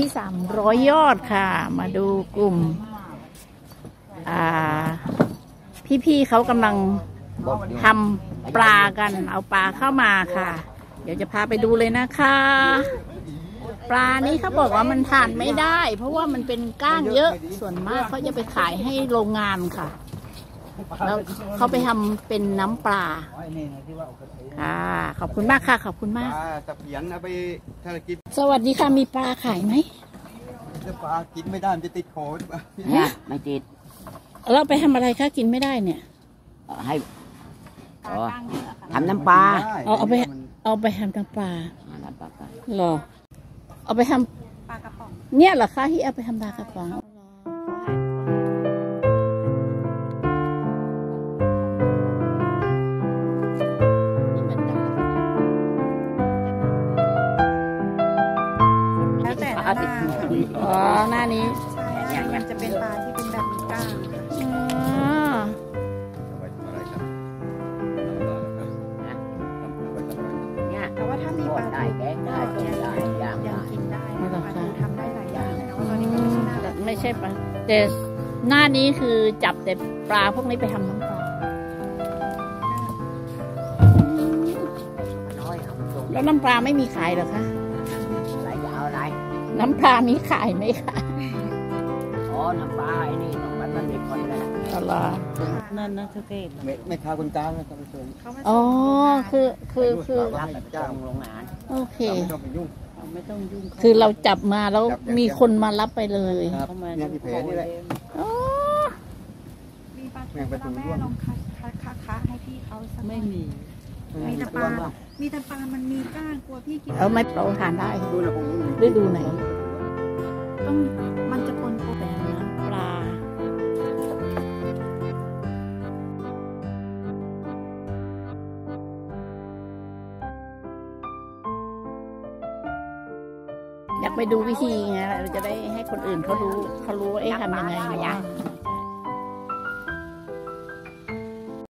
ที่สามร้อยยอดค่ะ มาดูกลุ่ม อ่า พี่ๆเขากำลังทำปลากัน เอาปลาเข้ามาค่ะ เดี๋ยวจะพาไปดูเลยนะคะ ปลานี้เขาบอกว่ามันทานไม่ได้ เพราะว่ามันเป็นก้างเยอะ ส่วนมากเขาจะไปขายให้โรงงานค่ะ แล้วเขาไปทำเป็นน้ำปลา ค่ะ ขอบคุณมากค่ะ ขอบคุณมากปลาตะเพียนเอาไปถ้าเรกินสวัสดีค่ะ มีปลาขายไหมถ้าปลากินไม่ได้มันจะติดคอหรือเปล่าฮะไม่ติด เราไปทำอะไรคะกินไม่ได้เนี่ย เอาให้อ๋อทำน้ำปลาเอาเอาไป เอาไปทำน้ำปลาอ่าน้ำปลาปลา เหรอ เอาไปทำปลากระป๋อง เนี่ยเหรอคะที่เอาไปทำปลากระป๋องาค่ะอ๋อหน้านี้ใช่มันจะเป็นปลาที่เป็นแบบมีกล้างอ๋อเอาไว้ทำอะไรครับเอาไว้ทำอะไรครับเนี่ยแต่ว่าถ้ามีปลาได้แกงได้ต้มได้ย่างยังได้กินได้ปลาทูทำได้หลายอย่างแต่ว่าตอนนี้ไม่ใช่หน้าไม่ใช่ปลาแต่หน้านี้คือจับแต่ปลาพวกนี้ไปทำน้ำปลาน้าแล้วน้ำปลาไม่มีขายหรอคะ น้ำปลามีขายไหมคะอ๋อ น้ำปลาไอ้นี่ต้องมันมันมีคนเลยอ๋อเหรอนั่นนะทุกเกตไม่ไม่ค้าคนกลางนะครับทุกคนเขามาอ๋อ คือ คือ คือรับไปจ้างโรงงาน โอเค ไม่ต้องไปยุ่งไม่ต้องยุ่งคือเราจับมาแล้วมีคนมารับไปเลยครับเนี่ยที่แผลนี่แหละอ๋อมีปลาแม่งไปทูดูแม่ร่วมลองคะคะคะคะให้พี่เขาสักไม่มี มีแต่ปร่วลามบ้างมีแต่ปลา มันมีกล้างกลัวพี่กิน เอาไม่เราทานได้ดูนะผมฤดูไหน ต้องมันจะปนปนแต่น้ำปลา อยากไปดูวิธีไงเราจะได้ให้คนอื่นเขารู้เขารู้ว่าเอ๊ะทำยังไงเนาะ